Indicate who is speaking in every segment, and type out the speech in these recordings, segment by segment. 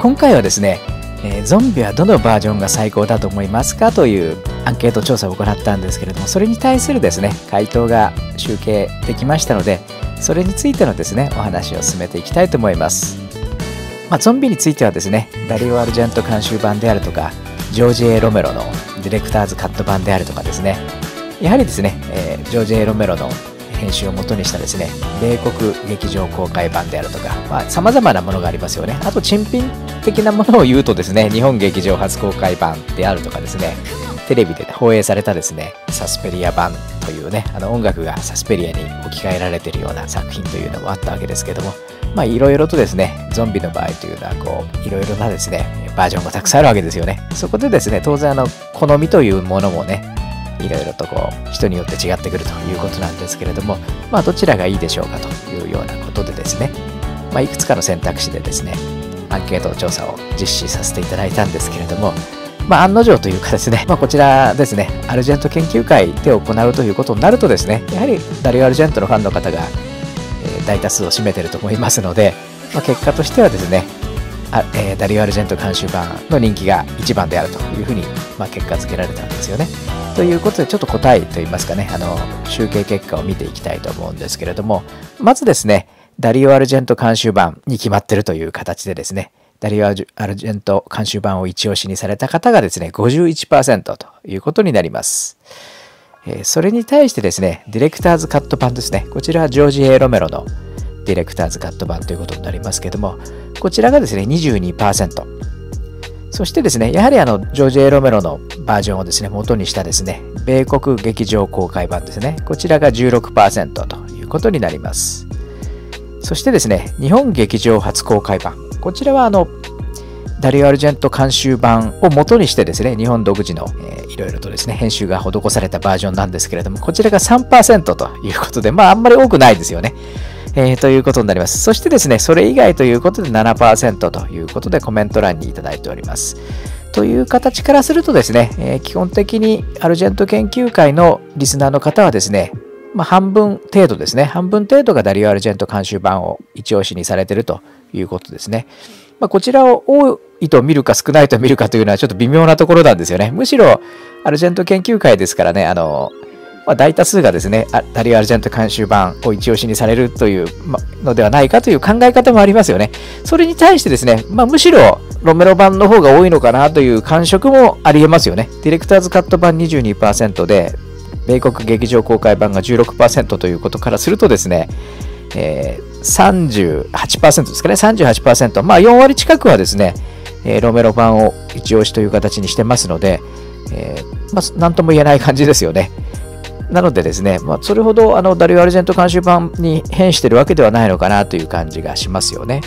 Speaker 1: 今回はですね、えー、ゾンビはどのバージョンが最高だと思いますかというアンケート調査を行ったんですけれどもそれに対するですね回答が集計できましたのでそれについてのですねお話を進めていきたいと思います、まあ、ゾンビについてはですねダリオ・アルジェント監修版であるとかジョージ・エロメロのディレクターズカット版であるとかですねやはりですね、えー、ジョージ・エロメロの編集を元にしたですね米国劇場公開版であるとかさまざ、まなものがありますよね。あと珍品的なものを言うとですね日本劇場初公開版であるとかですねテレビで放映されたですねサスペリア版というねあの音楽がサスペリアに置き換えられているような作品というのもあったわけですけどもまあいろいろとですねゾンビの場合というのはこういろいろなですねバージョンがたくさんあるわけですよね。そこでですね当然あの好みというものもねいろいろとこう人によって違ってくるということなんですけれども、まあ、どちらがいいでしょうかというようなことでですね、まあ、いくつかの選択肢でですねアンケート調査を実施させていただいたんですけれども、まあ、案の定というかですね、まあ、こちらですねアルジェント研究会で行うということになるとですねやはりダリオ・アルジェントのファンの方が、大多数を占めていると思いますので、まあ、結果としてはですねあえー、ダリオ・アルジェント監修版の人気が一番であるというふうに、まあ、結果付けられたんですよね。ということで、ちょっと答えといいますかね、あの、集計結果を見ていきたいと思うんですけれども、まずですね、ダリオ・アルジェント監修版に決まってるという形でですね、ダリオ・アルジェント監修版を一押しにされた方がですね、51%ということになります。え、それに対してですね、ディレクターズカット版ですね、こちらはジョージ・エロメロのディレクターズカット版ということになりますけども、こちらがですね、22%。そしてですね、やはりあの、ジョージ・エロメロのバージョンをですね、元にしたですね、米国劇場公開版ですね、こちらが16%ということになります。そしてですね、日本劇場初公開版、こちらはあの、ダリオ・アルジェント監修版を元にしてですね、日本独自の、えー、いろいろとですね、編集が施されたバージョンなんですけれども、こちらが3%ということで、まああんまり多くないですよね。えー、ということになります。そしてですね、それ以外ということで7%ということでコメント欄にいただいております。という形からするとですね、えー、基本的にアルジェント研究会のリスナーの方はですね、まあ、半分程度ですね、半分程度がダリオ・アルジェント監修版を一押しにされているということですね。まあ、こちらを多いと見るか少ないと見るかというのはちょっと微妙なところなんですよね。むしろアルジェント研究会ですからね、あの、まあ、大多数がですね、ダリオ・アルジェント監修版を一押しにされるというのではないかという考え方もありますよね。それに対してですね、まあ、むしろロメロ版の方が多いのかなという感触もありえますよね。ディレクターズカット版22%で、米国劇場公開版が16%ということからするとですね、えー、38%ですかね、38%、まあ4割近くはですね、えー、ロメロ版を一押しという形にしてますので、えー、まあ、なんとも言えない感じですよね。なのでですね、まあ、それほどあのダリオ・アルジェント監修版に変してるわけではないのかなという感じがしますよね。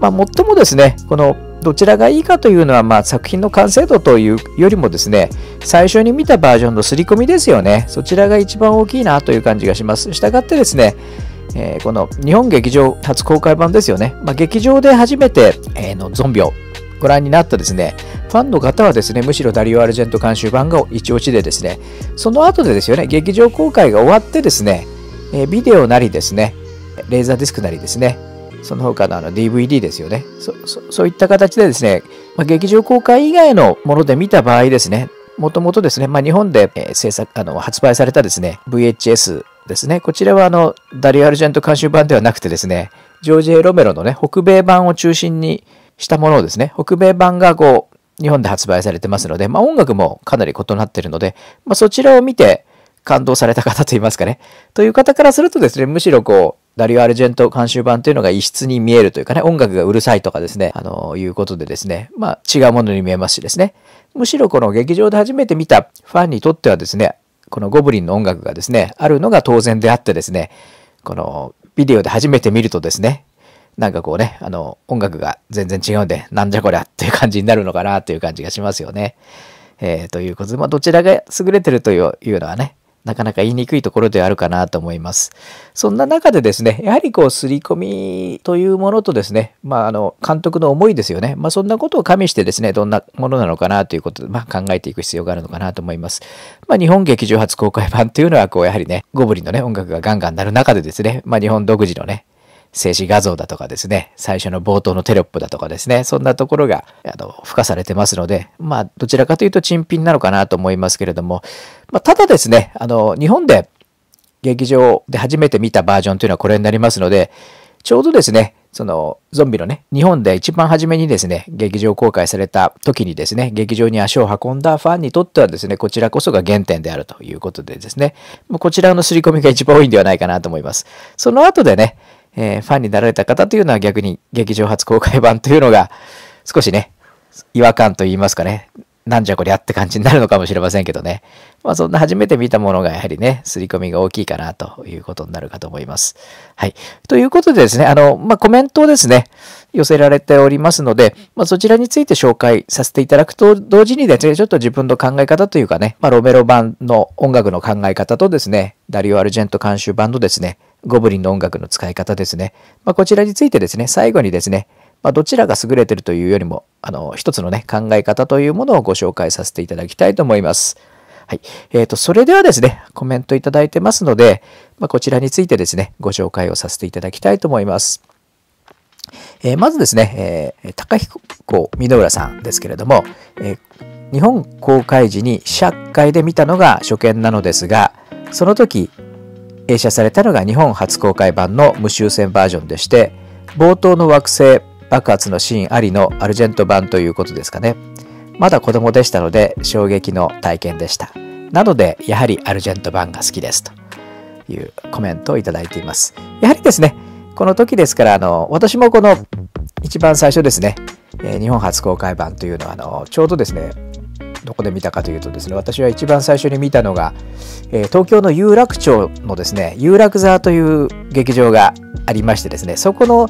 Speaker 1: まあ、もっともですね、このどちらがいいかというのは、まあ、作品の完成度というよりもですね、最初に見たバージョンの刷り込みですよね。そちらが一番大きいなという感じがします。したがってですね、えー、この日本劇場初公開版ですよね。まあ、劇場で初めて、えー、のゾンビをご覧になったですね、ファンの方はですね、むしろダリオ・アルジェント監修版が一押しでですね、その後でですよね、劇場公開が終わってですね、えビデオなりですね、レーザーディスクなりですね、その他のあの DVD ですよねそそ。そういった形でですね、まあ、劇場公開以外のもので見た場合ですね、もともとですね、まあ、日本で、制作あの発売されたですね、VHS ですね、こちらはあのダリオ・アルジェント監修版ではなくてですね、ジョージ・エロメロのね、北米版を中心にしたものをですね、北米版がこう、日本で発売されてますので、まあ音楽もかなり異なっているので、まあそちらを見て感動された方といいますかね、という方からするとですね、むしろこう、ダリオ・アルジェント監修版というのが異質に見えるというかね、音楽がうるさいとかですね、あの、いうことでですね、まあ違うものに見えますしですね、むしろこの劇場で初めて見たファンにとってはですね、このゴブリンの音楽がですね、あるのが当然であってですね、このビデオで初めて見るとですね、なんかこうね、あの、音楽が全然違うんで、なんじゃこりゃっていう感じになるのかなという感じがしますよね。えー、ということで、まあ、どちらが優れてるというのはね、なかなか言いにくいところではあるかなと思います。そんな中でですね、やはりこう、刷り込みというものとですね、まあ、あの、監督の思いですよね。まあ、そんなことを加味してですね、どんなものなのかなということで、まあ、考えていく必要があるのかなと思います。まあ、日本劇場初公開版っていうのは、こう、やはりね、ゴブリンのね、音楽がガンガン鳴る中でですね、まあ、日本独自のね、静止画像だとかですね、最初の冒頭のテロップだとかですね、そんなところが、あの、付加されてますので、まあ、どちらかというと珍品なのかなと思いますけれども、まあ、ただですね、あの、日本で劇場で初めて見たバージョンというのはこれになりますので、ちょうどですね、そのゾンビのね、日本で一番初めにですね、劇場公開された時にですね、劇場に足を運んだファンにとってはですね、こちらこそが原点であるということでですね、こちらの刷り込みが一番多いんではないかなと思います。その後でね、えー、ファンになられた方というのは逆に劇場初公開版というのが少しね、違和感と言いますかね、なんじゃこりゃって感じになるのかもしれませんけどね。まあそんな初めて見たものがやはりね、刷り込みが大きいかなということになるかと思います。はい。ということでですね、あの、まあコメントをですね、寄せられておりますので、まあそちらについて紹介させていただくと同時にですね、ちょっと自分の考え方というかね、まあロメロ版の音楽の考え方とですね、ダリオ・アルジェント監修版のですね、ゴブリンの音楽の使い方ですね、まあこちらについてですね、最後にですね、まあ、どちらが優れてるというよりも、あの、一つのね、考え方というものをご紹介させていただきたいと思います。はい。えっ、ー、と、それではですね、コメントいただいてますので、まあ、こちらについてですね、ご紹介をさせていただきたいと思います。えー、まずですね、えー、高彦箕浦さんですけれども、えー、日本公開時に試写会で見たのが初見なのですが、その時、映写されたのが日本初公開版の無修正バージョンでして、冒頭の惑星爆発のシーンありのアルジェント版ということですかね。まだ子供でしたので衝撃の体験でした。なので、やはりアルジェント版が好きですというコメントをいただいています。やはりですね、この時ですから、あの、私もこの一番最初ですね、え、日本初公開版というのは、あの、ちょうどですね、どこで見たかというとですね、私は一番最初に見たのが、えー、東京の有楽町のですね、有楽座という劇場がありましてですね、そこの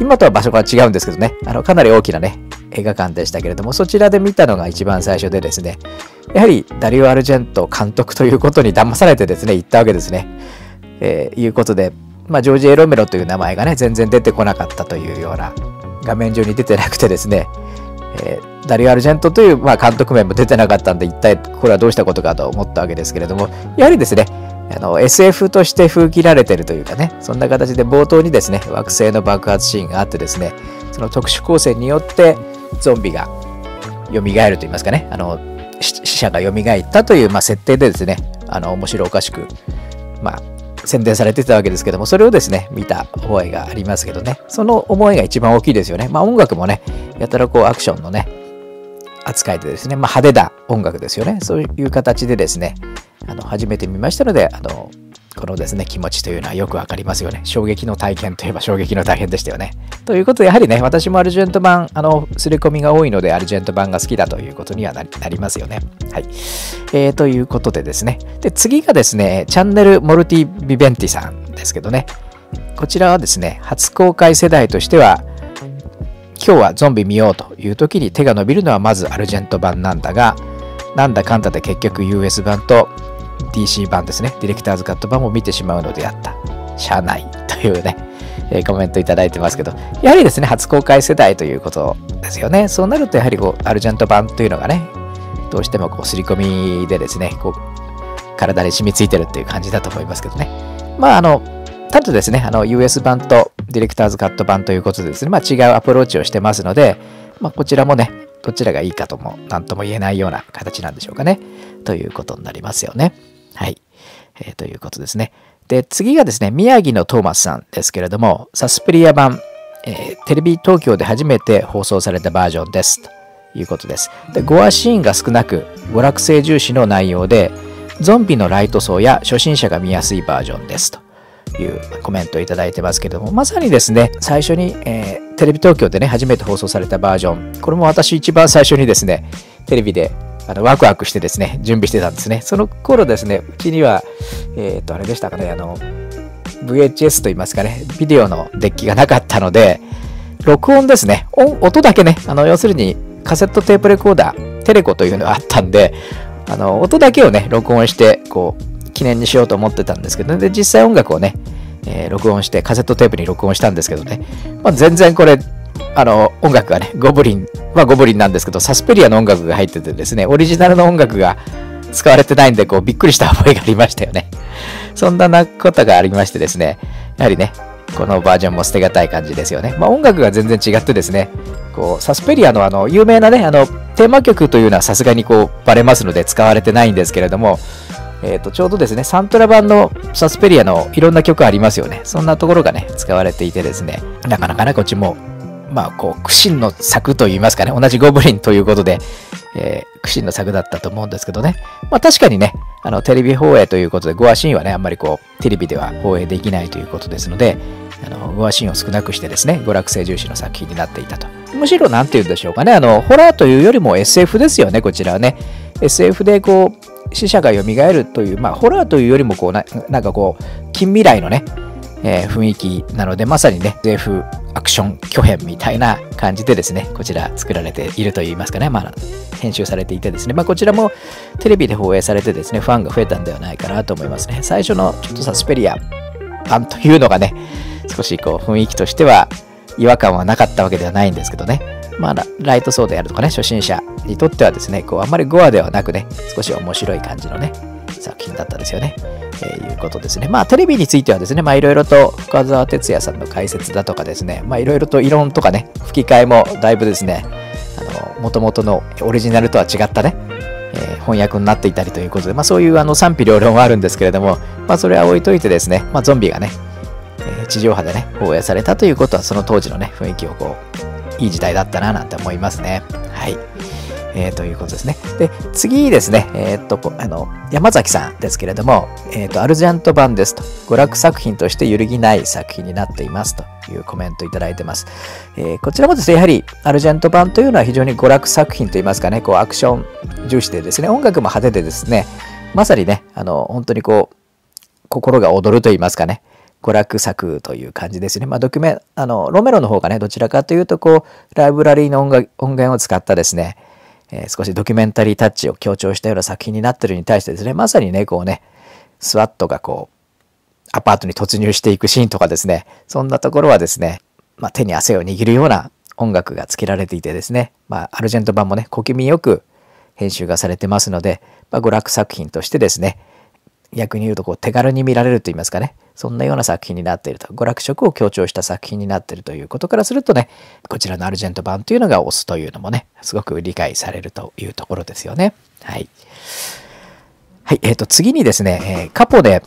Speaker 1: 今とは場所が違うんですけどね、あのかなり大きなね、映画館でしたけれども、そちらで見たのが一番最初でですね、やはりダリオ・アルジェント監督ということに騙されてですね、行ったわけですね。えー、いうことで、まあ、ジョージ・エロメロという名前がね、全然出てこなかったというような、画面上に出てなくてですね、えー、ダリオ・アルジェントという、まあ、監督名も出てなかったんで、一体これはどうしたことかと思ったわけですけれども、やはりですね、あの SF として封切られてるというかね、そんな形で冒頭にですね、惑星の爆発シーンがあってですね、その特殊光線によってゾンビが蘇ると言いますかね、あの死者が蘇ったという、まあ、設定でですね、あの面白おかしく、まあ、宣伝されてたわけですけども、それをですね、見た覚えがありますけどね、その思いが一番大きいですよね。まあ音楽もね、やたらこうアクションのね、扱いでですね、まあ、派手な音楽ですよね。そういう形でですね、あの初めて見ましたので、あのこのですね、気持ちというのはよくわかりますよね。衝撃の体験といえば衝撃の体験でしたよね。ということで、やはりね、私もアルジェント版、あの、すり込みが多いので、アルジェント版が好きだということにはなりますよね。はい。えー、ということでですね。で、次がですね、チャンネルモルティビベンティさんですけどね。こちらはですね、初公開世代としては、今日はゾンビ見ようという時に手が伸びるのはまずアルジェント版なんだが、なんだかんだで結局 US 版と DC 版ですね、ディレクターズカット版も見てしまうのであった。しゃあないというね、え、コメントいただいてますけど、やはりですね、初公開世代ということですよね。そうなるとやはりこう、アルジェント版というのがね、どうしてもこう、刷り込みでですね、こう、体に染みついてるっていう感じだと思いますけどね。まあ、あの、ただですね、あの、US 版とディレクターズカット版ということでですね、まあ、違うアプローチをしてますので、まあ、こちらもね、どちらがいいかとも、何とも言えないような形なんでしょうかね。ということになりますよね。はい。えー、ということですね。で、次がですね、宮城のトーマスさんですけれども、サスプリア版、えー、テレビ東京で初めて放送されたバージョンです。ということです。で、ゴアシーンが少なく、娯楽性重視の内容で、ゾンビのライト層や初心者が見やすいバージョンです。というコメントをいただいてますけども、まさにですね、最初に、えー、テレビ東京でね、初めて放送されたバージョン、これも私一番最初にですね、テレビであのワクワクしてですね、準備してたんですね。その頃ですね、うちには、えっ、ー、と、あれでしたかね、あの、VHS と言いますかね、ビデオのデッキがなかったので、録音ですね、音だけね、あの、要するにカセットテープレコーダー、テレコというのがあったんで、あの、音だけをね、録音して、こう、記念にしようと思ってたんですけど、で、実際音楽をね、えー、録音して、カセットテープに録音したんですけどね、まあ、全然これ、あの、音楽がね、ゴブリン、まあゴブリンなんですけど、サスペリアの音楽が入っててですね、オリジナルの音楽が使われてないんで、こう、びっくりした覚えがありましたよね。そんなことがありましてですね、やはりね、このバージョンも捨てがたい感じですよね。まあ、音楽が全然違ってですね、こうサスペリアのあの有名なね、あのテーマ曲というのはさすがにこうバレますので使われてないんですけれども、えー、とちょうどですね、サントラ版のサスペリアのいろんな曲ありますよね。そんなところがね、使われていてですね、なかなかね、こっちも、まあ、こう、苦心の作といいますかね、同じゴブリンということで、えー、苦心の作だったと思うんですけどね。まあ、確かにね、あの、テレビ放映ということで、ゴアシーンはね、あんまりこう、テレビでは放映できないということですので、あの、ゴアシーンを少なくしてですね、娯楽性重視の作品になっていたと。むしろ何て言うんでしょうかね、あの、ホラーというよりも SF ですよね、こちらはね。SF でこう、死者が蘇るという、まあ、ホラーというよりもこうな、なんかこう、近未来のね、えー、雰囲気なので、まさにね、SF クション巨編みたいな感じでですね、こちら作られているといいますかね、まあ、編集されていてですね、まあ、こちらもテレビで放映されてですね、ファンが増えたんではないかなと思いますね。最初のちょっとサスペリア版というのがね、少しこう雰囲気としては違和感はなかったわけではないんですけどね、まあ、ライトソードやるとかね、初心者にとってはですね、こうあんまりゴアではなくね、少し面白い感じのね、作品だったですよね。えー、いうことですね。まあ、テレビについてはですね、まあ、いろいろと深澤哲也さんの解説だとかですね、まあ、いろいろと異論とかね、吹き替えもだいぶですね、あの、元々のオリジナルとは違ったね、えー、翻訳になっていたりということで、まあ、そういうあの賛否両論はあるんですけれども、まあ、それは置いといてですね、まあ、ゾンビがね、えー、地上波でね、放映されたということは、その当時のね、雰囲気をこう、いい時代だったななんて思いますね。はい。えー、ということですね。で、次ですね、えー、っと、あの、山崎さんですけれども、えー、っと、アルジャント版ですと、娯楽作品として揺るぎない作品になっていますというコメントいただいてます。えこちらもですね、やはりアルジャント版というのは非常に娯楽作品といいますかね、こう、アクション重視でですね、音楽も派手でですね、まさにね、あの、本当にこう、心が躍るといいますかね、娯楽作という感じですね。まあ、ドキュメン、あの、ロメロの方がね、どちらかというと、こう、ライブラリーの音楽音源を使ったですね、えー、少しドキュメンタリータッチを強調したような作品になってるに対してですね、まさにね、こうね、スワットがこう、アパートに突入していくシーンとかですね、そんなところはですね、まあ、手に汗を握るような音楽がつけられていてですね、まあ、アルジェント版もね、小気味よく編集がされてますので、まあ、娯楽作品としてですね、逆に言うとこう手軽に見られると言いますかね、そんなような作品になっていると、娯楽色を強調した作品になっているということからするとね、こちらのアルジェント版というのがオスというのもね、すごく理解されるというところですよね。はい。はい、えっ、ー、と、次にですね、えー、カポで、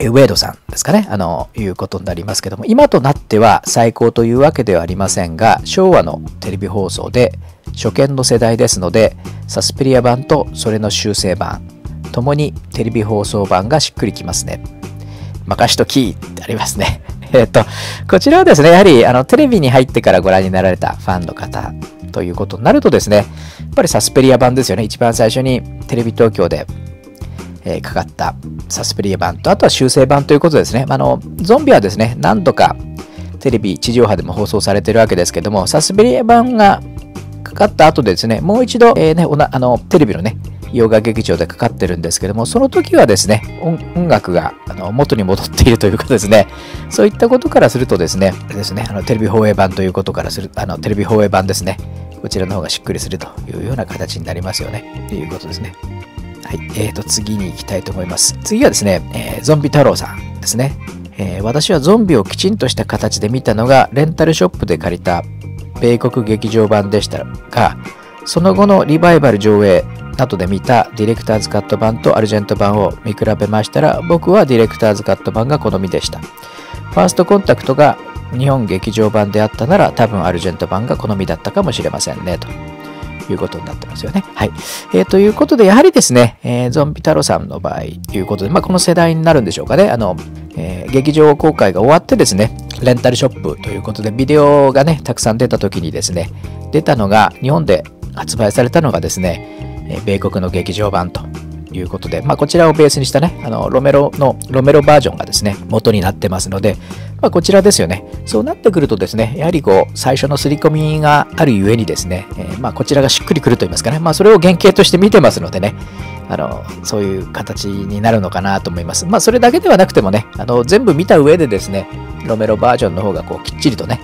Speaker 1: ウェイドさんですかね、あの、いうことになりますけども、今となっては最高というわけではありませんが、昭和のテレビ放送で初見の世代ですので、サスペリア版とそれの修正版、ともにテレビ放送版がしっくりきますね。任しときってありますね。えっと、こちらはですね、やはりあのテレビに入ってからご覧になられたファンの方ということになるとですね、やっぱりサスペリア版ですよね。一番最初にテレビ東京で、えー、かかったサスペリア版と、あとは修正版ということですね。あの、ゾンビはですね、何度かテレビ、地上波でも放送されてるわけですけども、サスペリア版がかかった後でですね、もう一度、えーね、あのテレビのね、洋画劇場でかかってるんですけども、その時はですね、音楽があの元に戻っているというかですね、そういったことからするとですね、ですねあのテレビ放映版ということからする、あのテレビ放映版ですね、こちらの方がしっくりするというような形になりますよね、ということですね。はい、えーと、次に行きたいと思います。次はですね、えー、ゾンビ太郎さんですね。えー、私はゾンビをきちんとした形で見たのが、レンタルショップで借りた米国劇場版でしたが、その後のリバイバル上映などで見たディレクターズカット版とアルジェント版を見比べましたら僕はディレクターズカット版が好みでした。ファーストコンタクトが日本劇場版であったなら多分アルジェント版が好みだったかもしれませんねということになってますよね。はい。えー、ということでやはりですね、えー、ゾンビ太郎さんの場合ということで、まあ、この世代になるんでしょうかね。あの、えー、劇場公開が終わってですね、レンタルショップということでビデオがね、たくさん出た時にですね、出たのが日本で発売されたのがですね、米国の劇場版ということで、まあ、こちらをベースにしたね、あのロメロのロメロバージョンがですね、元になってますので、まあ、こちらですよね。そうなってくるとですね、やはりこう、最初の刷り込みがあるゆえにですね、えー、まあ、こちらがしっくりくると言いますかね、まあ、それを原型として見てますのでね、あの、そういう形になるのかなと思います。まあ、それだけではなくてもね、あの、全部見た上でですね、ロメロバージョンの方がこう、きっちりとね、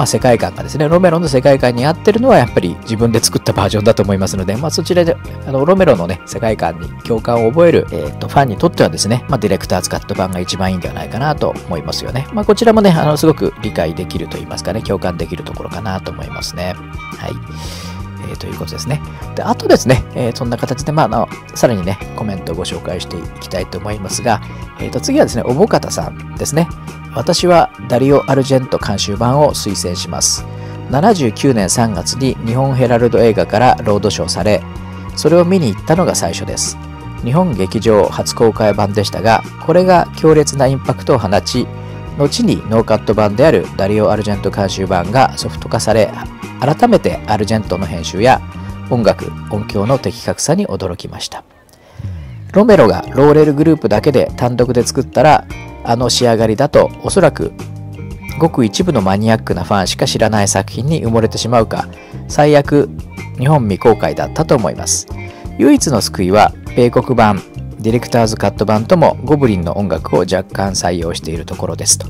Speaker 1: まあ、世界観がですね、ロメロの世界観に合ってるのはやっぱり自分で作ったバージョンだと思いますので、まあ、そちらで、あの、ロメロのね、世界観に共感を覚える、えっ、と、ファンにとってはですね、まあ、ディレクターズカット版が一番いいんではないかなと思いますよね。まあ、こちらもね、あの、すごく理解できると言いますかね、共感できるところかなと思いますね。はい。えー、ということですね。で、あとですね、えー、そんな形で、まあ、あの、さらにね、コメントをご紹介していきたいと思いますが、えー、と、次はですね、おぼかたさんですね。私はダリオ・アルジェント監修版を推薦します。79年3月に日本ヘラルド映画からロードショーされ、それを見に行ったのが最初です。日本劇場初公開版でしたが、これが強烈なインパクトを放ち、後にノーカット版であるダリオ・アルジェント監修版がソフト化され、改めてアルジェントの編集や音楽、音響の的確さに驚きました。ロメロがローレルグループだけで単独で作ったら、あの仕上がりだとおそらくごく一部のマニアックなファンしか知らない作品に埋もれてしまうか、最悪日本未公開だったと思います。唯一の救いは米国版ディレクターズカット版ともゴブリンの音楽を若干採用しているところですと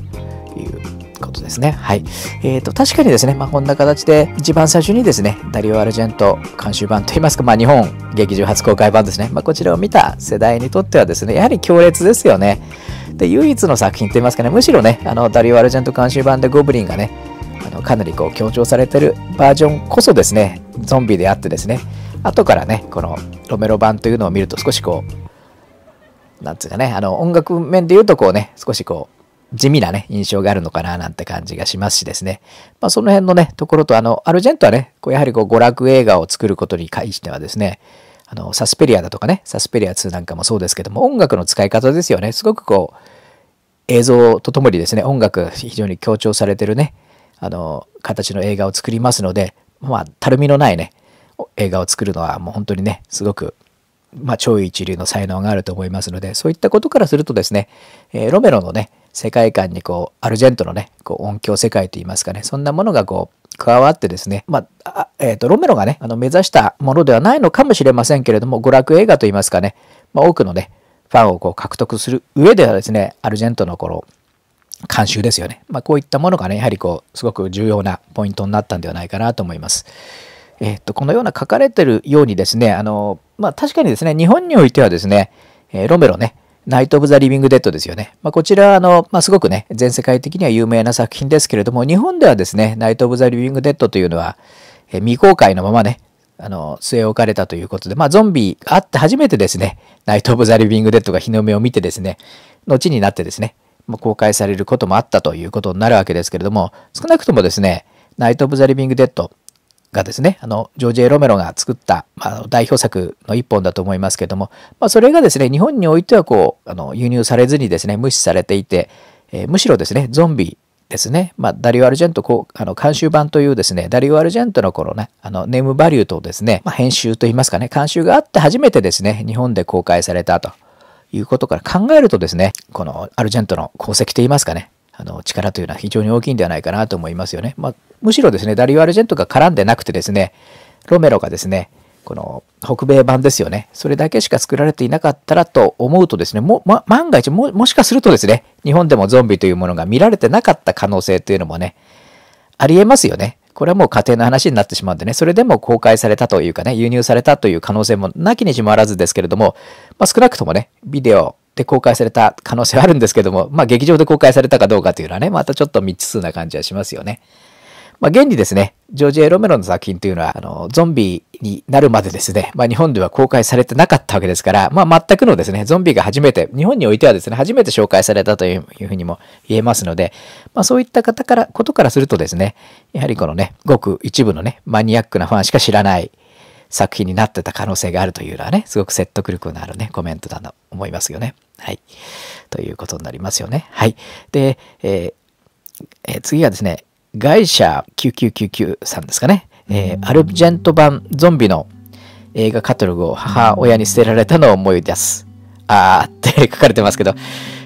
Speaker 1: いうことですね。はい。えっ、ー、と、確かにですね、まあ、こんな形で一番最初にですね、ダリオ・アルジェント監修版といいますか、まあ、日本劇場初公開版ですね。まあ、こちらを見た世代にとってはですね、やはり強烈ですよね。で、唯一の作品といいますかね、むしろね、あの、ダリオ・アルジェント監修版でゴブリンがね、あのかなりこう強調されてるバージョンこそですね、ゾンビであってですね、後からね、このロメロ版というのを見ると少しこう、なんつうかね、あの、音楽面で言うとこうね、少しこう、地味なね、印象があるのかななんて感じがしますしですね。まあ、その辺のね、ところと、あの、アルジェントはね、こうやはりこう、娯楽映画を作ることに関してはですね、あの、サスペリアだとかね、サスペリア2なんかもそうですけども、音楽の使い方ですよね。すごくこう、映像とともにですね、音楽非常に強調されてるね、あの、形の映画を作りますので、まあ、たるみのないね、映画を作るのはもう本当にね、すごくまあ、超一流の才能があると思いますので、そういったことからするとですね、えー、ロメロのね、世界観にこう、アルジェントのね、こう音響世界といいますかね、そんなものがこう、加わってですね、まあ、えっ、ー、と、ロメロがね、あの、目指したものではないのかもしれませんけれども、娯楽映画といいますかね、まあ、多くのね、ファンをこう獲得する上ではですね、アルジェントのこの、監修ですよね。まあ、こういったものがね、やはりこう、すごく重要なポイントになったんではないかなと思います。えっ、と、このような書かれてるようにですね、あの、まあ確かにですね、日本においてはですね、えー、ロメロね、ナイト・オブ・ザ・リビング・デッドですよね。まあ、こちら、あの、まあ、すごくね、全世界的には有名な作品ですけれども、日本ではですね、ナイト・オブ・ザ・リビング・デッドというのは、えー、未公開のままね、あの、据え置かれたということで、まあ、ゾンビがあって初めてですね、ナイト・オブ・ザ・リビング・デッドが日の目を見てですね、後になってですね、まあ、公開されることもあったということになるわけですけれども、少なくともですね、ナイト・オブ・ザ・リビング・デッド、がですね、あの、ジョージ・エロメロが作った、まあ、代表作の一本だと思いますけども、まあ、それがですね、日本においてはこう、あの、輸入されずにですね、無視されていて、えー、むしろですね、ゾンビですね、まあ、ダリオ・アルジェント、こう、あの、監修版というですね、ダリオ・アルジェントの頃ね、あの、ネームバリューとですね、まあ、編集といいますかね、監修があって初めてですね、日本で公開されたということから考えるとですね、このアルジェントの功績といいますかね、あの力というのは非常に大きいんではないかなと思いますよね。まあ、むしろですね、ダリオ・アルジェントが絡んでなくてですね、ロメロがですね、この北米版ですよね。それだけしか作られていなかったらと思うとですね、も、ま、万が一も、もしかするとですね、日本でもゾンビというものが見られてなかった可能性というのもね、ありえますよね。これはもう家庭の話になってしまうんでね、それでも公開されたというかね、輸入されたという可能性もなきにしもあらずですけれども、まあ、少なくともね、ビデオで公開された可能性はあるんですけども、まあ劇場で公開されたかどうかというのはね、またちょっと未知数な感じはしますよね。まあ現にですね、ジョージ・エロメロの作品というのは、あの、ゾンビになるまでですね、まあ日本では公開されてなかったわけですから、まあ全くのですね、ゾンビが初めて、日本においてはですね、初めて紹介されたというふうにも言えますので、まあそういった方から、ことからするとですね、やはりこのね、ごく一部のね、マニアックなファンしか知らない、作品になってた可能性があるというのはね、すごく説得力のあるね、コメントだと思いますよね。はい。ということになりますよね。はい。で、えーえー、次はですね、ガイシャ9999さんですかね。えー、アルジェント版ゾンビの映画カタログを母親に捨てられたのを思い出す。あーって書かれてますけど、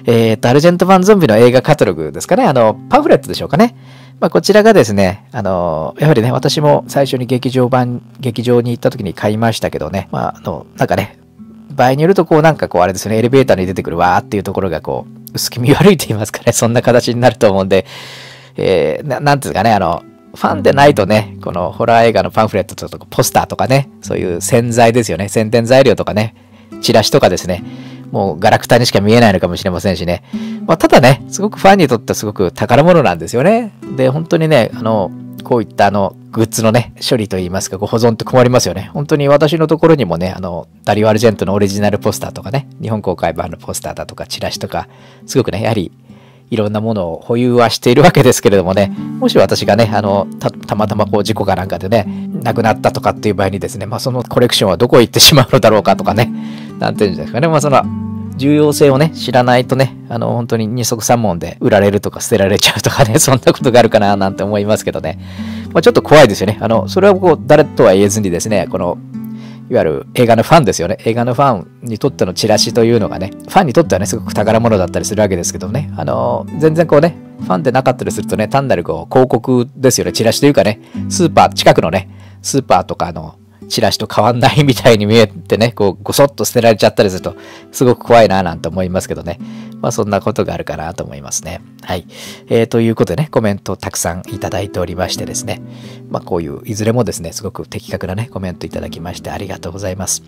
Speaker 1: えっ、ー、と、アルジェント版ゾンビの映画カタログですかね。あの、パンフレットでしょうかね。まあ、こちらがですね、あの、やはりね、私も最初に劇場版、劇場に行った時に買いましたけどね、まあ、あの、なんかね、場合によると、こう、なんかこう、あれですね、エレベーターに出てくるわーっていうところが、こう、薄気味悪いと言いますかね、そんな形になると思うんで、えー、なんていうかね、あの、ファンでないとね、このホラー映画のパンフレットとかポスターとかね、そういう洗剤ですよね、宣伝材料とかね、チラシとかですね、もうガラクタにしか見えないのかもしれませんしね。まあ、ただね、すごくファンにとってはすごく宝物なんですよね。で、本当にね、あの、こういったあの、グッズのね、処理といいますか、ご保存って困りますよね。本当に私のところにもね、あの、ダリオ・アルジェントのオリジナルポスターとかね、日本公開版のポスターだとか、チラシとか、すごくね、やはりいろんなものを保有はしているわけですけれどもね、もし私がね、あの、たまたまこう事故かなんかでね、亡くなったとかっていう場合にですね、まあそのコレクションはどこへ行ってしまうのだろうかとかね、なんていうんですかね、まあその、重要性をね、知らないとね、あの、本当に二足三門で売られるとか捨てられちゃうとかね、そんなことがあるかななんて思いますけどね。まあ、ちょっと怖いですよね。あの、それはこう、誰とは言えずにですね、この、いわゆる映画のファンですよね。映画のファンにとってのチラシというのがね、ファンにとってはね、すごく宝物だったりするわけですけどね、あの、全然こうね、ファンでなかったりするとね、単なるこう広告ですよね。チラシというかね、スーパー、近くのね、スーパーとかのチラシと変わんないみたいに見えてね、こう、ごそっと捨てられちゃったりすると、すごく怖いななんて思いますけどね。まあ、そんなことがあるかなと思いますね。はい。えー、ということでね、コメントをたくさんいただいておりましてですね、まあ、こういう、いずれもですね、すごく的確なね、コメントいただきましてありがとうございます。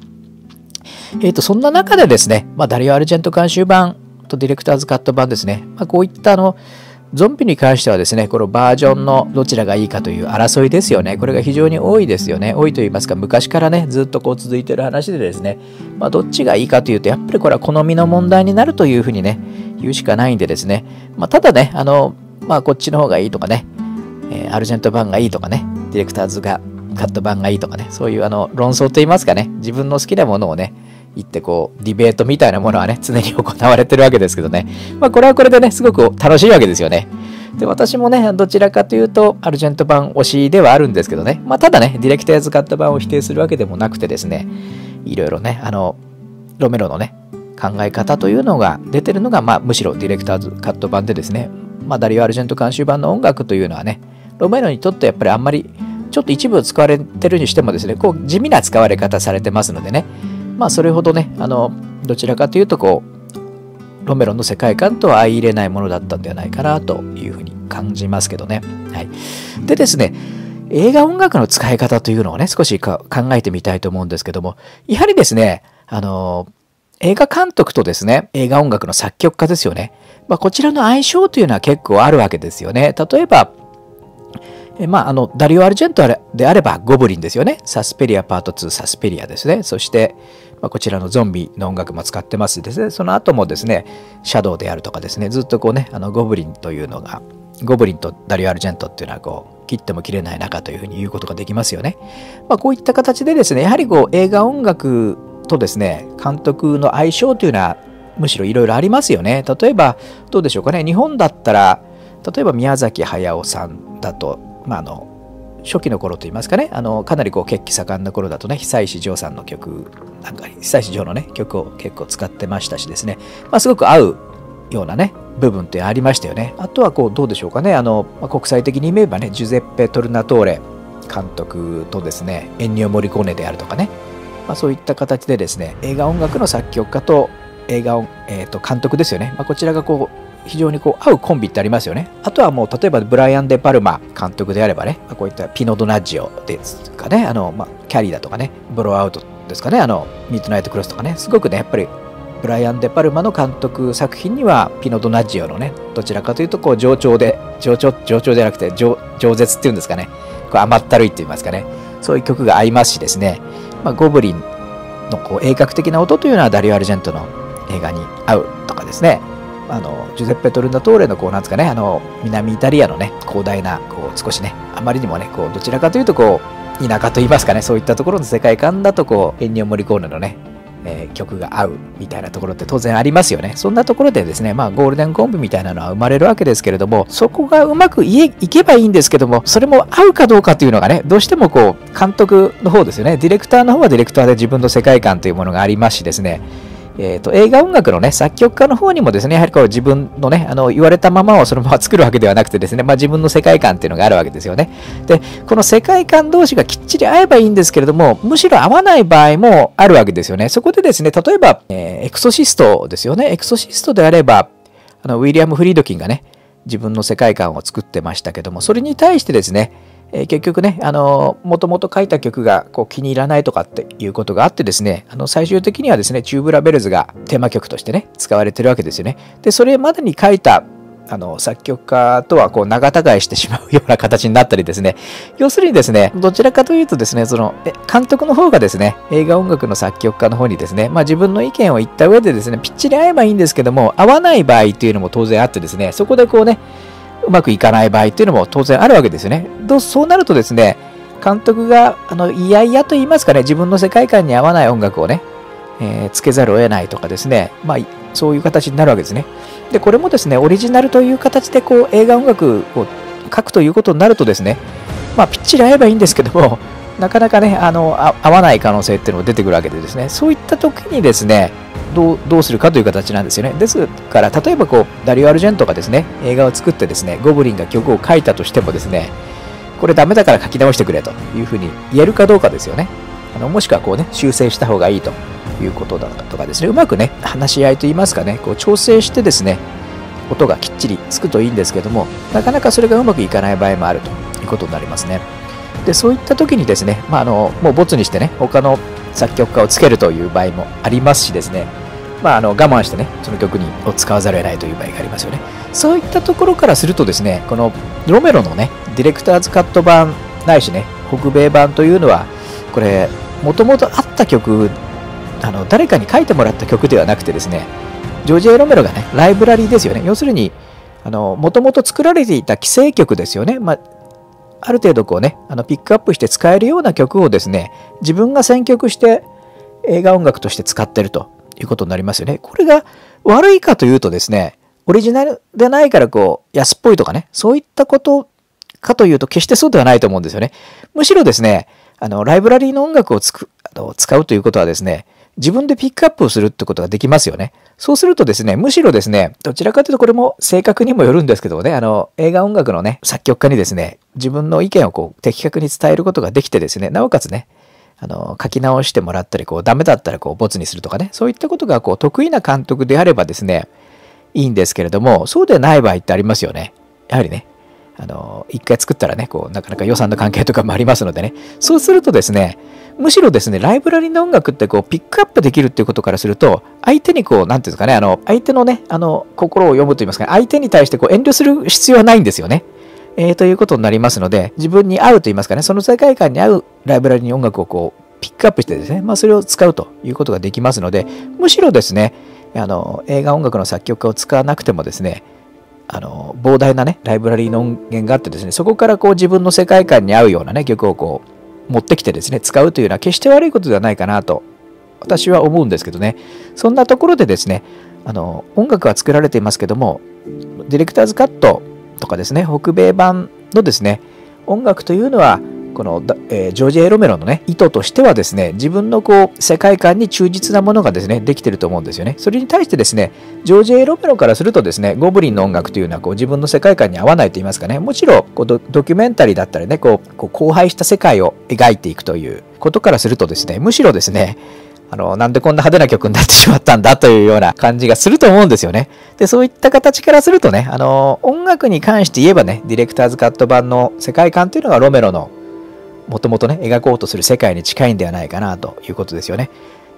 Speaker 1: えっ、ー、と、そんな中でですね、まあ、ダリオ・アルジェント監修版とディレクターズカット版ですね、まあ、こういったあの、ゾンビに関してはですね、このバージョンのどちらがいいかという争いですよね。これが非常に多いですよね。多いと言いますか、昔からね、ずっとこう続いてる話でですね、まあ、どっちがいいかというと、やっぱりこれは好みの問題になるというふうにね、言うしかないんでですね、まあ、ただね、あの、まあ、こっちの方がいいとかね、えー、アルジェント版がいいとかね、ディレクターズがカット版がいいとかね、そういうあの論争と言いますかね、自分の好きなものをね、言ってこう、ディベートみたいなものはね、常に行われてるわけですけどね、まあ、これはこれでね、すごく楽しいわけですよね。で、私もね、どちらかというと、アルジェント版推しではあるんですけどね、まあ、ただね、ディレクターズカット版を否定するわけでもなくてですね、いろいろね、あの、ロメロのね、考え方というのが出てるのが、まあ、むしろディレクターズカット版でですね、まあ、ダリオ・アルジェント監修版の音楽というのはね、ロメロにとってやっぱりあんまり、ちょっと一部使われてるにしてもですね、こう、地味な使われ方されてますのでね、まあ、それほどね、あの、どちらかというと、こう、ロメロの世界観とは相入れないものだったんではないかなというふうに感じますけどね。はい、でですね、映画音楽の使い方というのをね、少し考えてみたいと思うんですけども、やはりですね、あの、映画監督とですね、映画音楽の作曲家ですよね。まあ、こちらの相性というのは結構あるわけですよね。例えば、えまあ、あの、ダリオ・アルジェントであればゴブリンですよね。サスペリアパート2、サスペリアですね。そして、まあ、こちらのゾンビの音楽も使ってますですね。その後もですね、シャドウであるとかですね、ずっとこうね、あのゴブリンというのが、ゴブリンとダリオ・アルジェントっていうのはこう、切っても切れない仲というふうに言うことができますよね。まあ、こういった形でですね、やはりこう映画音楽とですね、監督の相性というのはむしろいろいろありますよね。例えば、どうでしょうかね、日本だったら、例えば宮崎駿さんだと、まあ、あの初期の頃といいますかねあのかなりこう血気盛んな頃だとね久石譲さんの曲なんか久石譲のね曲を結構使ってましたしですね、まあ、すごく合うようなね部分ってありましたよね。あとはこうどうでしょうかねあの、まあ、国際的に言えばねジュゼッペ・トルナトーレ監督とですねエンニオ・モリコーネであるとかね、まあ、そういった形でですね映画音楽の作曲家と映画音、えー、と監督ですよね、まあ、こちらがこう非常にこう合うコンビってありますよね。あとはもう例えばブライアン・デ・パルマ監督であればね、こういったピノ・ドナッジオですかね、あの、まあ、キャリーだとかね、ブローアウトですかね、あの、ミッドナイト・クロスとかね、すごくね、やっぱりブライアン・デ・パルマの監督作品にはピノ・ドナッジオのね、どちらかというとこう上調で、上調、上調じゃなくて上饒舌っていうんですかね、こう甘ったるいって言いますかね、そういう曲が合いますしですね、まあ、ゴブリンのこう鋭角的な音というのはダリオ・アルジェントの映画に合うとかですね、あのジュゼッペ・トルナトーレのこうなんですかねあの南イタリアのね広大なこう少しねあまりにもねこうどちらかというとこう田舎といいますかねそういったところの世界観だとこうエンニオ・モリコーネのね、えー、曲が合うみたいなところって当然ありますよね。そんなところでですねまあゴールデンコンビみたいなのは生まれるわけですけれどもそこがうまくいけばいいんですけどもそれも合うかどうかというのがねどうしてもこう監督の方ですよね。ディレクターの方はディレクターで自分の世界観というものがありますしですね。えーと、映画音楽のね、作曲家の方にもですね、やはりこう自分のね、あの言われたままをそのまま 作るわけではなくてですね、まあ、自分の世界観っていうのがあるわけですよね。で、この世界観同士がきっちり合えばいいんですけれども、むしろ合わない場合もあるわけですよね。そこでですね、例えば、えー、エクソシストですよね。エクソシストであれば、あのウィリアム・フリードキンがね、自分の世界観を作ってましたけども、それに対してですね、えー、結局ね、あのもともと書いた曲がこう気に入らないとかっていうことがあってですね、あの最終的にはですね、チューブラベルズがテーマ曲としてね、使われてるわけですよね。で、それまでに書いたあの作曲家とはこう仲違いしてしまうような形になったりですね、要するにですね、どちらかというとですね、その監督の方がですね、映画音楽の作曲家の方にですね、まあ、自分の意見を言った上でですね、ぴっちり合えばいいんですけども、合わない場合っていうのも当然あってですね、そこでこうね、うまくいかない場合っていうのも当然あるわけですよね。どそうなるとですね、監督が、あの、いやいやと言いますかね、自分の世界観に合わない音楽をね、えー、つけざるを得ないとかですね、まあ、そういう形になるわけですね。で、これもですね、オリジナルという形でこう映画音楽を書くということになるとですね、まあ、ぴっちり合えばいいんですけども、なかなかね、あの合わない可能性っていうのが出てくるわけでですね、そういった時にですね、どうどうするかという形なんですよね。ですから、例えばこう、ダリオ・アルジェントがですね、映画を作ってですね、ゴブリンが曲を書いたとしてもですね、これダメだから書き直してくれというふうに言えるかどうかですよね。あのもしくはこうね、修正した方がいいということだとかですね、うまくね、話し合いといいますかね、こう調整してですね、音がきっちりつくといいんですけども、なかなかそれがうまくいかない場合もあるということになりますね。で、そういった時にですね、まあ、あのもうボツにしてね、他の作曲家をつけるという場合もありますしですね、まあ、あの我慢してね、その曲にを使わざるを得ないという場合がありますよね。そういったところからするとですね、このロメロのね、ディレクターズカット版ないしね、北米版というのは、これ、もともとあった曲あの誰かに書いてもらった曲ではなくてですね、ジョージ・エロメロがね、ライブラリーですよね。要するに、もともと作られていた既成曲ですよね。まあ、ある程度こうね、あのピックアップして使えるような曲をですね、自分が選曲して映画音楽として使ってるということになりますよね。これが悪いかというとですね、オリジナルでないからこう安っぽいとかね、そういったことかというと決してそうではないと思うんですよね。むしろですね、あのライブラリーの音楽をつくあの使うということはですね、自分でピックアップをするってことができますよね。そうするとですね、むしろですね、どちらかというとこれも性格にもよるんですけどもね、あの、映画音楽のね、作曲家にですね、自分の意見をこう、的確に伝えることができてですね、なおかつね、あの、書き直してもらったり、こう、ダメだったらこう、ボツにするとかね、そういったことがこう、得意な監督であればですね、いいんですけれども、そうでない場合ってありますよね。やはりね、あの、一回作ったらね、こう、なかなか予算の関係とかもありますのでね、そうするとですね、むしろですね、ライブラリの音楽ってこうピックアップできるっていうことからすると、相手にこう、なんていうんですかね、あの、相手のね、あの、心を読むと言いますか、相手に対してこう遠慮する必要はないんですよね。えー、ということになりますので、自分に合うと言いますかね、その世界観に合うライブラリの音楽をこう、ピックアップしてですね、まあ、それを使うということができますので、むしろですね、あの、映画音楽の作曲家を使わなくてもですね、あの、膨大なね、ライブラリーの音源があってですね、そこからこう自分の世界観に合うようなね、曲をこう、持ってきてですね、使うというのは決して悪いことではないかなと、私は思うんですけどね。そんなところでですね、あの、音楽は作られていますけども、ディレクターズカットとかですね、北米版のですね、音楽というのは、この、えー、ジョージ・エロメロのね、意図としてはですね、自分のこう、世界観に忠実なものがですね、できてると思うんですよね。それに対してですね、ジョージ・エロメロからするとですね、ゴブリンの音楽というのはこう自分の世界観に合わないと言いますかね、もちろんこうドキュメンタリーだったりね、こう、こう荒廃した世界を描いていくということからするとですね、むしろですね、あの、なんでこんな派手な曲になってしまったんだというような感じがすると思うんですよね。で、そういった形からするとね、あの、音楽に関して言えばね、ディレクターズカット版の世界観というのがロメロのもともとね、描こうとする世界に近いんではないかなということですよね。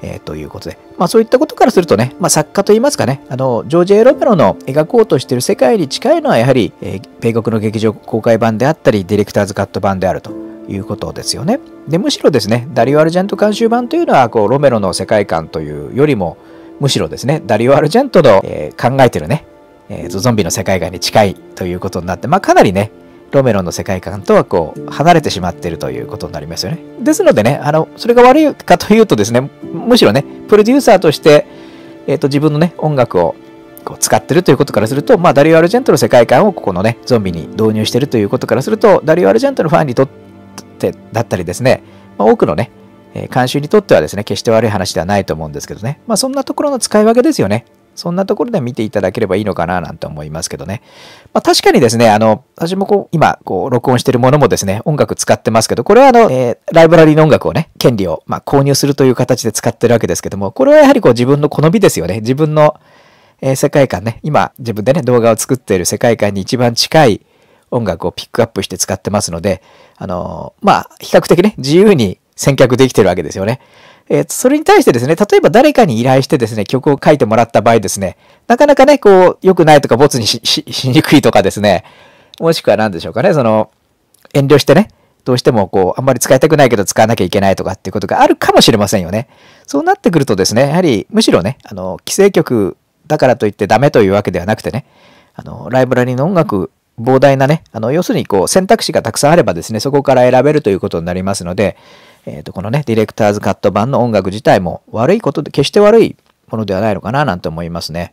Speaker 1: えー、ということで。まあそういったことからするとね、まあ作家といいますかね、あの、ジョージ・エロメロの描こうとしている世界に近いのはやはり、えー、米国の劇場公開版であったり、ディレクターズカット版であるということですよね。で、むしろですね、ダリオ・アルジェント監修版というのは、こう、ロメロの世界観というよりも、むしろですね、ダリオ・アルジェントの、えー、考えてるね、えー、ゾンビの世界観に近いということになって、まあかなりね、ロメロの世界観とはこう離れてしまっているということになりますよね。ですのでね、あのそれが悪いかというとですね、むしろね、プロデューサーとして、えーと、自分のね、音楽をこう使ってるということからすると、まあ、ダリオ・アルジェントの世界観をここのね、ゾンビに導入してるということからすると、ダリオ・アルジェントのファンにとってだったりですね、まあ、多くのね、えー、監修にとってはですね、決して悪い話ではないと思うんですけどね。まあそんなところの使い分けですよね。そんなところで見ていただければいいのかななんて思いますけどね。まあ、確かにですね、あの、私もこう、今、こう、録音してるものもですね、音楽使ってますけど、これはあの、えー、ライブラリーの音楽をね、権利を、まあ、購入するという形で使ってるわけですけども、これはやはりこう、自分の好みですよね。自分の、えー、世界観ね、今、自分でね、動画を作っている世界観に一番近い音楽をピックアップして使ってますので、あの、まあ、比較的ね、自由に選曲できてるわけですよね。えー、それに対してですね、例えば誰かに依頼してですね、曲を書いてもらった場合ですね、なかなかね、こう、良くないとか、ボツにしにくいとかですね、もしくは何でしょうかね、その、遠慮してね、どうしてもこう、あんまり使いたくないけど使わなきゃいけないとかっていうことがあるかもしれませんよね。そうなってくるとですね、やはりむしろね、あの、規制曲だからといってダメというわけではなくてね、あの、ライブラリの音楽、膨大なね、あの、要するにこう、選択肢がたくさんあればですね、そこから選べるということになりますので、えっ、ー、と、このね、ディレクターズカット版の音楽自体も悪いことで、決して悪いものではないのかななんて思いますね。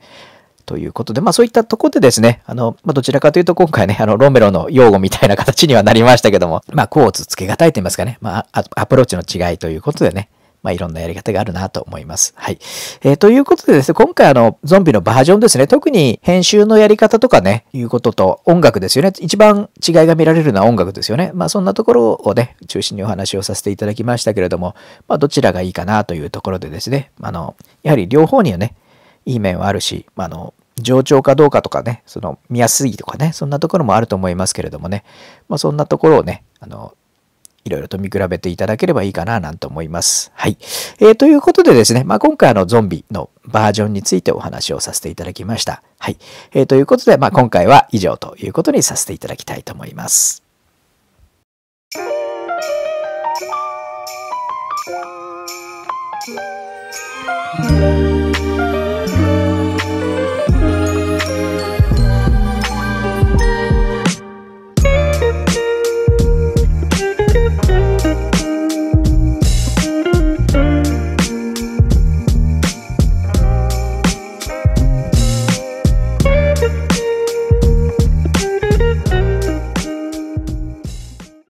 Speaker 1: ということで、まあそういったとこでですね、あの、まあどちらかというと今回ね、あの、ロメロの用語みたいな形にはなりましたけども、まあコーツつけがたいと言いますかね、まあアプローチの違いということでね、まあ、いろんなやり方があるなと思います。はい。えー、ということでですね、今回あの、ゾンビのバージョンですね、特に編集のやり方とかね、いうことと音楽ですよね。一番違いが見られるのは音楽ですよね。まあ、そんなところをね、中心にお話をさせていただきましたけれども、まあ、どちらがいいかなというところでですね、あの、やはり両方にはね、いい面はあるし、まあの、上調かどうかとかね、その見やすいとかね、そんなところもあると思いますけれどもね、まあ、そんなところをね、あの、いろいろと見比べていただければいいかななんて思います。はい。えー、ということでですね、まあ、今回のゾンビのバージョンについてお話をさせていただきました。はい。えー、ということで、まあ、今回は以上ということにさせていただきたいと思います。